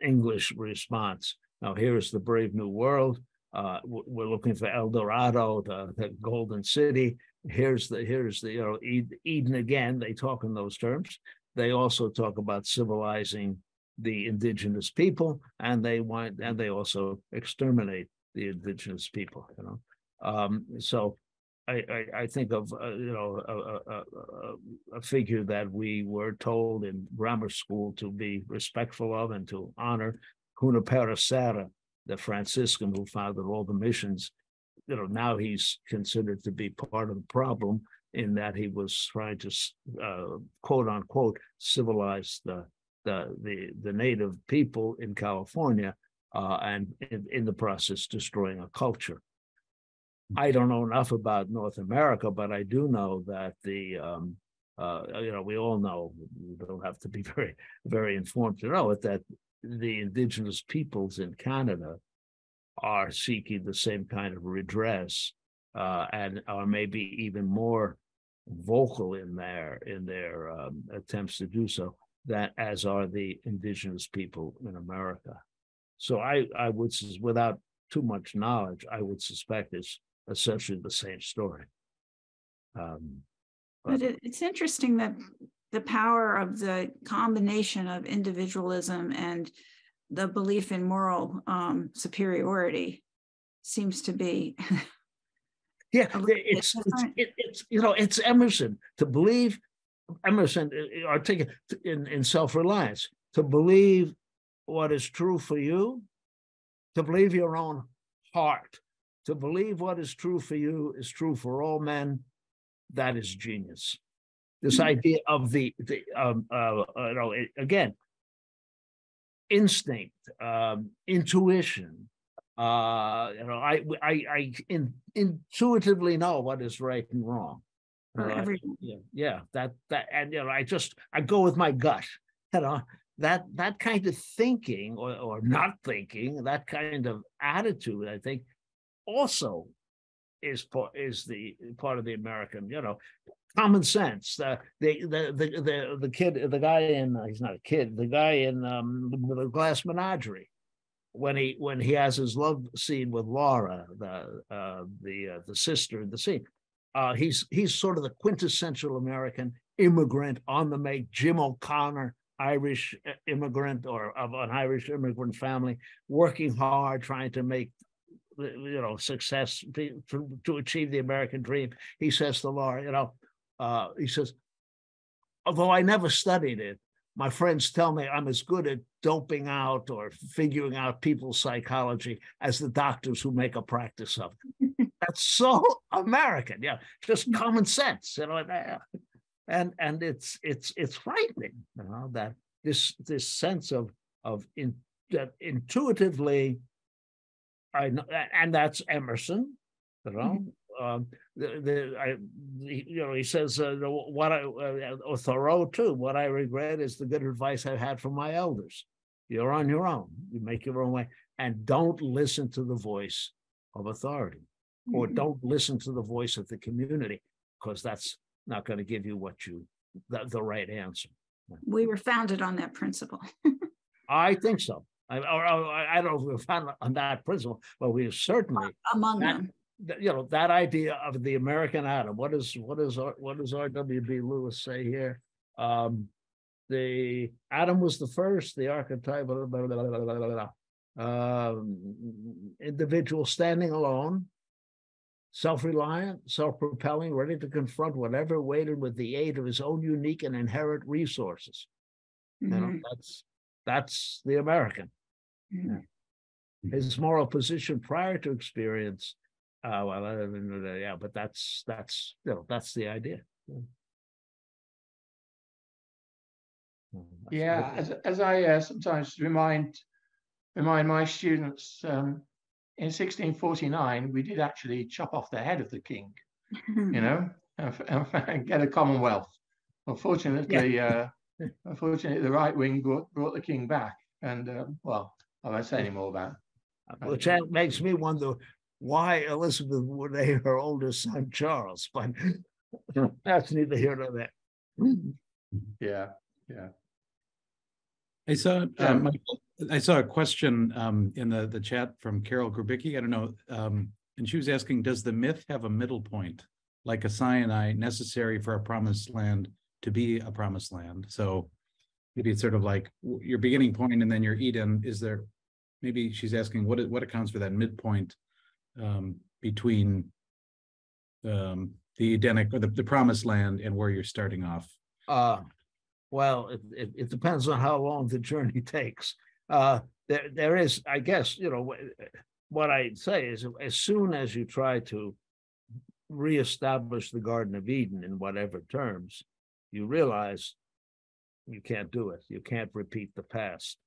English response now, here is the brave new world. Uh, we're looking for El Dorado, the, the golden city. Here's the here's the you know Eden again. They talk in those terms. They also talk about civilizing the indigenous people, and they want and they also exterminate the indigenous people. You know, um, so I, I, I, think of uh, you know a, a, a, figure that we were told in grammar school to be respectful of and to honor Junipero Serra, the Franciscan who founded all the missions, you know, now he's considered to be part of the problem in that he was trying to uh, quote unquote civilize the the the, the native people in California uh, and in, in the process destroying a culture. I don't know enough about North America, but I do know that the um, uh, you know we all know we don't have to be very very informed to know it that the indigenous peoples in Canada are seeking the same kind of redress uh, and are maybe even more vocal in their in their um, attempts to do so that as are the indigenous people in America. So I I would without too much knowledge I would suspect it's essentially the same story. Um, but, but it, it's interesting that the power of the combination of individualism and the belief in moral um, superiority seems to be yeah it's it's, it, it's you know it's emerson. To believe emerson uh, uh, articulate in, in self-reliance. To believe what is true for you to believe your own heart. To believe what is true for you is true for all men. That is genius. This mm-hmm. idea of the the um, uh, uh, you know again instinct, um, intuition. Uh, you know, I I I in, intuitively know what is right and wrong. Uh, yeah, yeah, that that and you know, I just I go with my gut. You know, that that kind of thinking or or not thinking, that kind of attitude, I think, also is part is the part of the American, you know, common sense. The the the the the, the kid, the guy in uh, he's not a kid, the guy in um, the Glass Menagerie, when he when he has his love scene with Laura, the uh, the uh, the sister in the scene, Uh, he's he's sort of the quintessential American immigrant on the make. Jim O'Connor, Irish uh, immigrant or of an Irish immigrant family, working hard, trying to make you know success to, to achieve the American dream. He says to Laura, you know, uh, he says, although I never studied it, my friends tell me I'm as good at doping out or figuring out people's psychology as the doctors who make a practice of it. That's so American, yeah, just common sense, you know. And and it's it's it's frightening, you know, that this this sense of of in, that intuitively, I know, and that's Emerson, you know, mm-hmm um, the, the, I, the, you know, he says, uh, what I, uh, Thoreau too, what I regret is the good advice I've had from my elders. You're on your own. You make your own way and don't listen to the voice of authority or mm-hmm. don't listen to the voice of the community because that's not going to give you what you, the, the right answer. We were founded on that principle. I think so. I, or, or, I don't know if we are founded on that principle, but we certainly among that, them you know that idea of the American Adam. What is what is what does R.W.B. Lewis say here? Um, the Adam was the first, the archetype, blah, blah, blah, um, individual standing alone, self-reliant, self-propelling, ready to confront whatever waited with the aid of his own unique and inherent resources. Mm-hmm. You know, mm-hmm. that's that's the American. Mm-hmm. His moral position prior to experience uh, well, yeah, but that's that's you know that's the idea. Yeah, as, as I uh, sometimes remind remind my students, um, in 1649 we did actually chop off the head of the king, you know, and, and get a Commonwealth. Unfortunately, yeah. uh, unfortunately, the right wing brought, brought the king back, and uh, well, I won't say any more about. It. Which makes me wonder why Elizabeth would name her oldest son Charles, but that's neither here nor there. Yeah, yeah. I saw um, I saw a question um, in the the chat from Carol Grubicki. I don't know, um, and she was asking, does the myth have a middle point, like a Sinai, necessary for a promised land to be a promised land? So maybe it's sort of like your beginning point and then your Eden. Is there? Maybe she's asking what what accounts for that midpoint um, between um, the Edenic or the, the promised land and where you're starting off? Uh, well, it, it, it depends on how long the journey takes. Uh, there, there is, I guess, you know, what I'd say is as soon as you try to reestablish the Garden of Eden in whatever terms, you realize you can't do it. You can't repeat the past.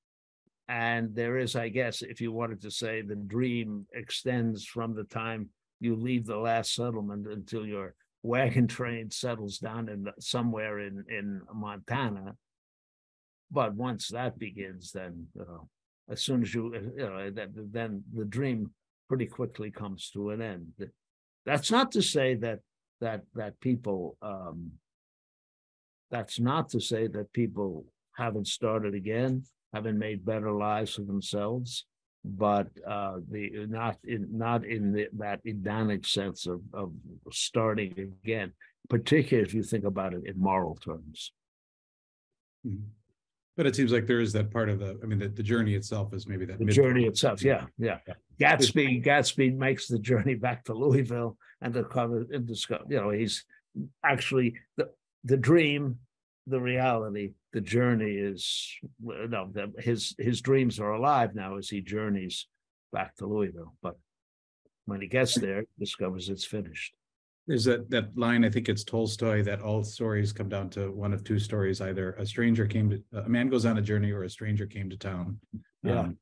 And there is, I guess, if you wanted to say the dream extends from the time you leave the last settlement until your wagon train settles down in somewhere in, in Montana. But once that begins, then you know, as soon as you you know that then the dream pretty quickly comes to an end. That's not to say that that that people um, that's not to say that people haven't started again haven't made better lives for themselves, but uh, the not in not in the, that Edenic sense of of starting again, particularly if you think about it in moral terms. Mm-hmm. But it seems like there is that part of the. I mean, the, the journey itself is maybe that the journey itself. Yeah, yeah. Gatsby Gatsby makes the journey back to Louisville and the cover and discover. You know, he's actually the the dream the reality, the journey is no, the, his his dreams are alive now as he journeys back to Louisville. But when he gets there, discovers it's finished. There's that that line. I think it's Tolstoy that all stories come down to one of two stories: either a stranger came to a man goes on a journey, or a stranger came to town. Yeah, um,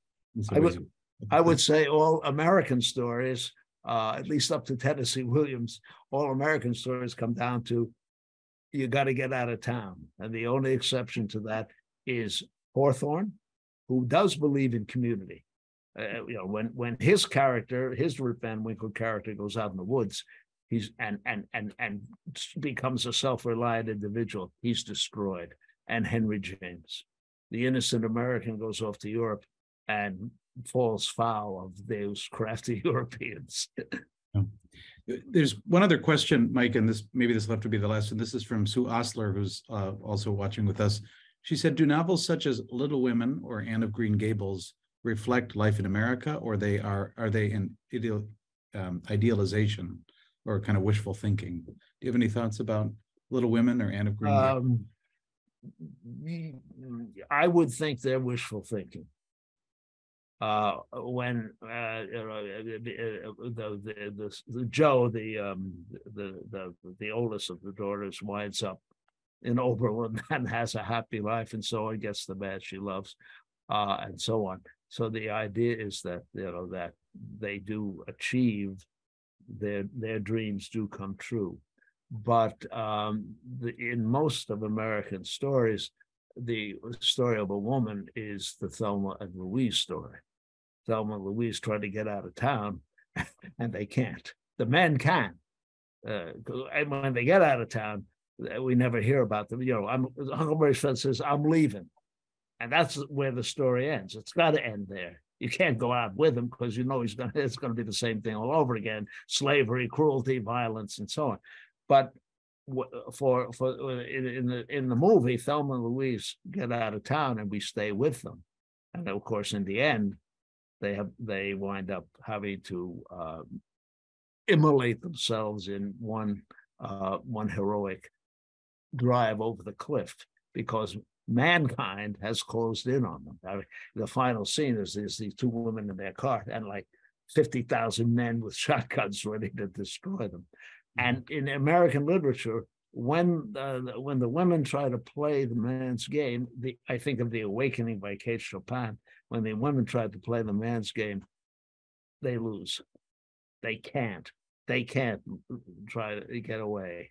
I would I would say all American stories, uh, at least up to Tennessee Williams, all American stories come down to you got to get out of town. And the only exception to that is Hawthorne, who does believe in community. Uh, you know, when when his character, his Rip Van Winkle character, goes out in the woods, he's and and and and becomes a self-reliant individual, he's destroyed. And Henry James, the innocent American, goes off to Europe and falls foul of those crafty Europeans. There's one other question, Mike, and this maybe this will have to be the last, and this is from Sue Osler, who's uh, also watching with us. She said, "Do novels such as Little Women or Anne of Green Gables reflect life in America, or they are are they an ideal um, idealization or kind of wishful thinking?" Do you have any thoughts about Little Women or Anne of Green? Um, I would think they're wishful thinking uh, when uh, the, the, the, the, Jo, the, um, the the the oldest of the daughters, winds up in Oberlin and has a happy life, and so on, gets the man she loves, uh, and so on. So the idea is that you know that they do achieve their their dreams do come true, but um, in most of American stories, the story of a woman is the Thelma and Louise story Thelma and Louise try to get out of town, and they can't. The men can. Uh, and when they get out of town, uh, we never hear about them. You know, I'm, Huckleberry Finn says, I'm leaving. And that's where the story ends. It's got to end there. You can't go out with him because you know he's going it's going to be the same thing all over again slavery, cruelty, violence, and so on. But for for uh, in, in the in the movie, Thelma and Louise get out of town and we stay with them. And of course, in the end, they have they wind up having to uh, immolate themselves in one uh, one heroic drive over the cliff because mankind has closed in on them. I mean, the final scene is, is these two women in their car and like 50,000 men with shotguns ready to destroy them. And in American literature, when uh, when the women try to play the man's game, the, I think of the Awakening by Kate Chopin when the women try to play the man's game, they lose. They can't. They can't try to get away.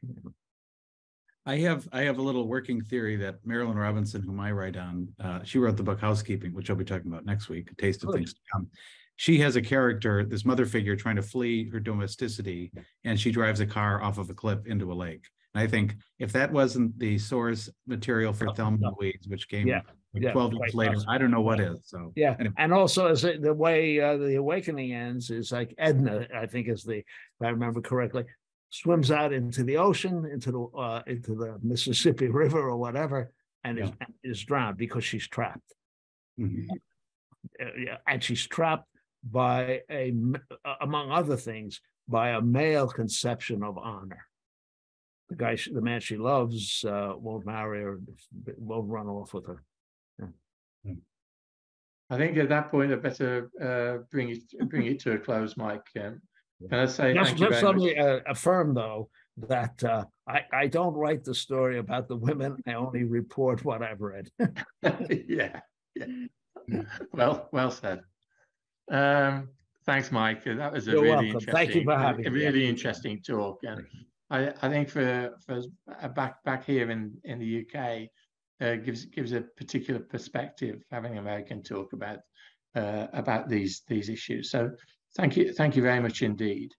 I have I have a little working theory that Marilynne Robinson, whom I write on, uh, she wrote the book Housekeeping, which I'll be talking about next week. A taste of things to come. She has a character, this mother figure, trying to flee her domesticity, and she drives a car off of a cliff into a lake. And I think if that wasn't the source material for Thelma no. Louise, which came yeah yeah, 12 years later. Awesome. I don't know what is. So yeah, anyway. and also as the way uh, the awakening ends is like Edna, I think is the if I remember correctly, swims out into the ocean, into the uh, into the Mississippi River or whatever, and yeah. is, is drowned because she's trapped. Mm-hmm. Uh, yeah, and she's trapped by a among other things by a male conception of honor the guy, the man she loves, uh, won't marry her, won't run off with her. I think at that point, I better uh, bring it bring it to a close, Mike. Um, can I say just, just let me uh, affirm though that uh, I I don't write the story about the women. I only report what I've read. yeah, yeah. Well, well said. Um, thanks, Mike. That was a You're really welcome. interesting. Thank you for having a, a really me. interesting talk. And I I think for for back back here in in the UK uh, gives gives a particular perspective having American talk about uh, about these these issues. So thank you thank you very much indeed.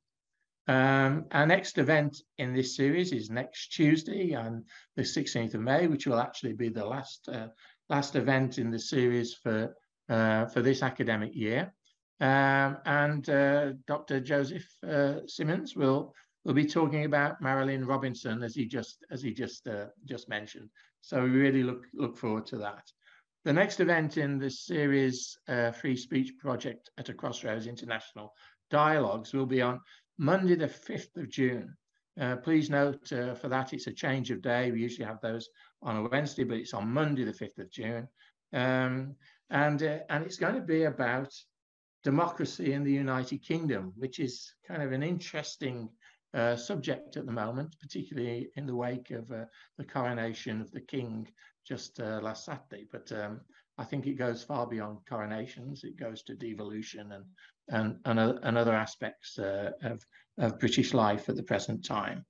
Um, our next event in this series is next Tuesday on the 16th of May, which will actually be the last uh, last event in the series for uh, for this academic year. Um, and uh, Dr. Joseph uh, Simmons will will be talking about Marilynne Robinson as he just as he just just mentioned. So we really look, look forward to that. The next event in this series, uh, Free Speech Project at a Crossroads International Dialogues, will be on Monday, the 5th of June. Uh, please note uh, for that, it's a change of day. We usually have those on a Wednesday, but it's on Monday, the 5th of June. Um, and, uh, and it's going to be about democracy in the United Kingdom, which is kind of an interesting uh, subject at the moment, particularly in the wake of uh, the coronation of the king just uh, last Saturday. But um, I think it goes far beyond coronations. It goes to devolution and and and, and other aspects uh, of of British life at the present time.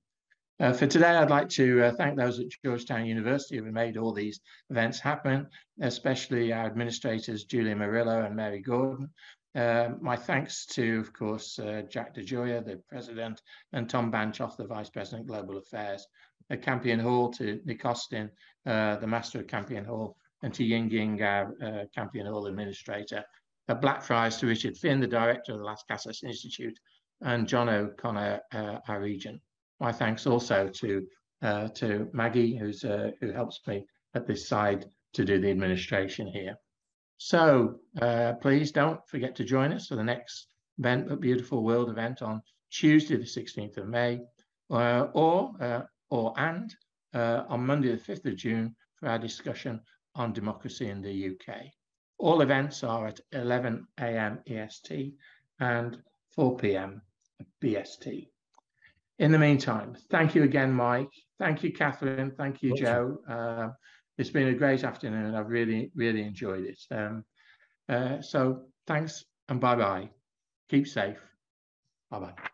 Uh, for today, I'd like to uh, thank those at Georgetown University who have made all these events happen, especially our administrators, Julia Murillo and Mary Gordon, uh, my thanks to, of course, uh, Jack DeGioia, the president, and Tom Banchoff, the vice president, global affairs. At Campion Hall to Nick Austin, uh, the master of Campion Hall, and to Ying Ying, our uh, Campion Hall administrator. At Blackfriars to Richard Finn, the director of the Las Casas Institute, and John O'Connor, uh, our regent. My thanks also to uh, to Maggie, who's uh, who helps me at this side to do the administration here. So uh, please don't forget to join us for the next event, a Beautiful World event on Tuesday, the 16th of May, uh, or uh, or and uh, on Monday, the 5th of June, for our discussion on democracy in the UK. All events are at 11 a.m. EST and 4 p.m. BST. In the meantime, thank you again, Mike. Thank you, Kathryn. Thank you, Joe. It's been a great afternoon. I've really, really enjoyed it. Um, uh, so thanks and bye bye. Keep safe. Bye bye.